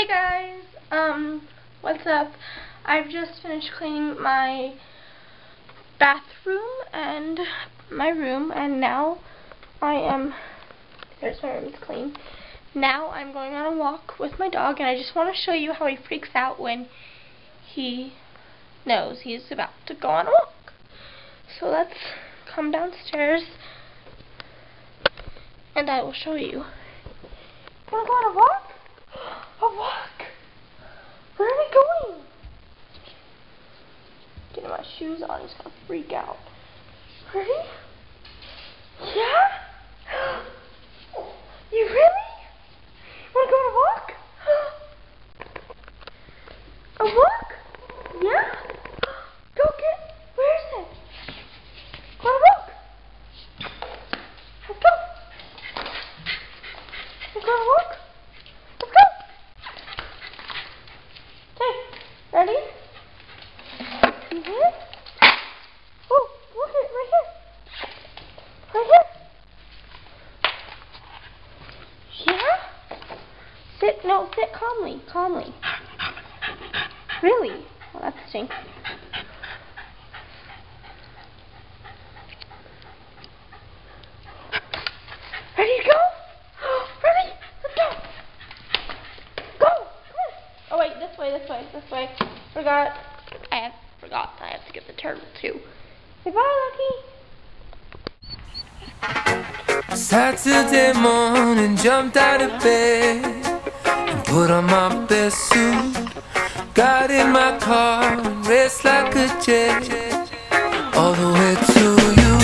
Hey guys, um, what's up? I've just finished cleaning my bathroom and my room, and now I am, there's my room, it's clean. Now I'm going on a walk with my dog, and I just want to show you how he freaks out when he knows he's about to go on a walk. So let's come downstairs, and I will show you. Wanna go on a walk? Walk? Where are we going? Getting my shoes on, he's gonna freak out. Ready? Yeah? You really? Wanna go on a walk? A walk? Yeah? Go get, where is it? Go on a walk. Let's go. Let's go on a walk. Let's go. Okay, ready? You here? Oh, look it right here. Right here. Yeah? Sit, no, sit Really? Well, that stinks. Ready to go? Ready? Let's go. Go. Come on. Oh wait, this way, this way, this way. Forgot. I have forgot. I have to get the turtle too. Say bye, Lucky. Saturday morning, jumped out of bed put on my best suit. Got in my car and raced like a jet all the way to you.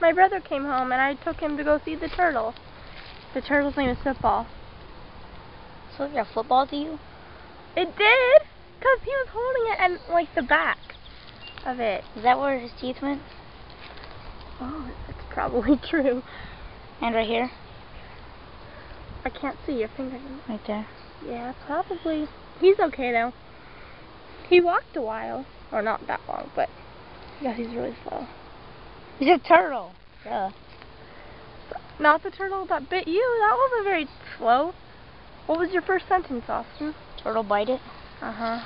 My brother came home and I took him to go see the turtle. The turtle's name is Football. So like a football to you? It did! Because he was holding it and, like, the back of it. Is that where his teeth went? Oh, that's probably true. And right here? I can't see your finger. Right there. Yeah, probably. He's okay, though. He walked a while. Or not that long, but yeah, he's really slow. He's a turtle. Yeah. Not the turtle that bit you. That wasn't very slow. What was your first sentence, Austin? Turtle bite it. Uh-huh.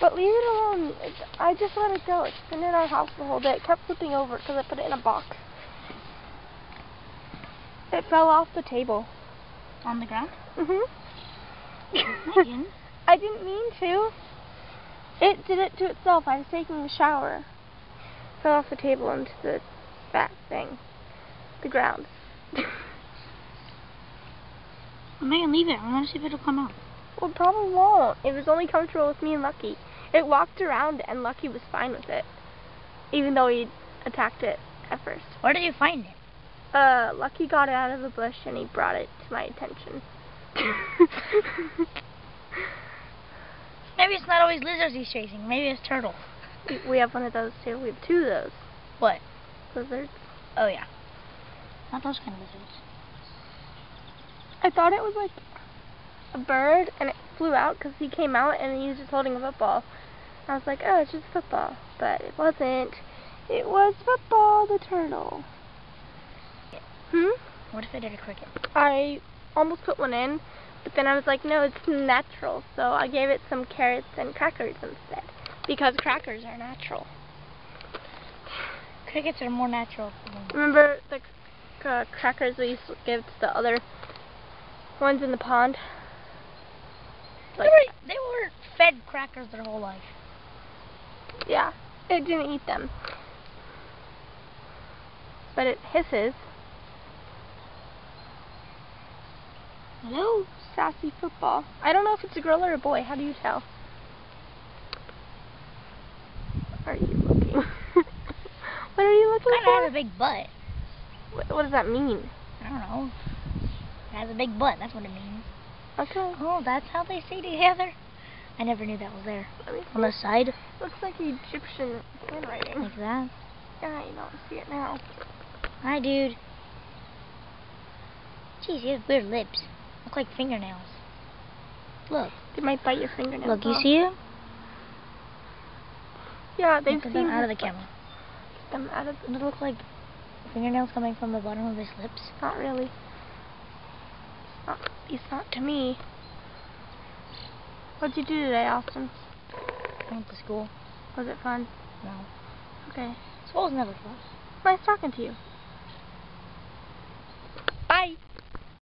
But leave it alone. It, I just let it go. It's been in our house the whole day. It kept flipping over because I put it in a box. It fell off the table. On the ground? Mhm. I didn't. I didn't mean to. It did it to itself. I was taking a shower. Fell off the table into the fat thing. The ground. I'm not gonna leave it. I wanna see if it'll come out. Well, it probably won't. It was only comfortable with me and Lucky. It walked around and Lucky was fine with it. Even though he attacked it at first. Where did you find it? Uh, Lucky got it out of the bush and he brought it to my attention. Maybe it's not always lizards he's chasing. Maybe it's turtles. we have one of those too. We have two of those. What? Lizards. Oh yeah. Not those kind of lizards. I thought it was like a bird, and it flew out because he came out and he was just holding a football. I was like, oh, it's just football, but it wasn't. It was football, the turtle. Hmm? What if I did a cricket? I almost put one in, but then I was like, no, it's natural, so I gave it some carrots and crackers instead, because crackers are natural. Crickets are more natural. Remember the uh, crackers we used to give to the other ones in the pond? they, were, they were fed crackers their whole life. yeah, it didn't eat them. But it hisses. Hello? Sassy football. I don't know if it's a girl or a boy. How do you tell? Are you looking? what are you looking of for? has a big butt. What, what does that mean? I don't know. It has a big butt. That's what it means. Okay. Oh, that's how they stay together. I never knew that was there. On the side, Looks like Egyptian handwriting. like that. Yeah, you don't see it now. Hi, dude. Jeez, you have weird lips. Look like fingernails. Look. They might bite your fingernails. Look, you off. see them? Yeah, they've Look seen them out of the camera. Them out of. Does it look like fingernails coming from the bottom of his lips? Not really. Not, it's not to me. What'd you do today, Austin? I went to school. Was it fun? No. Okay. School's never fun. Nice talking to you.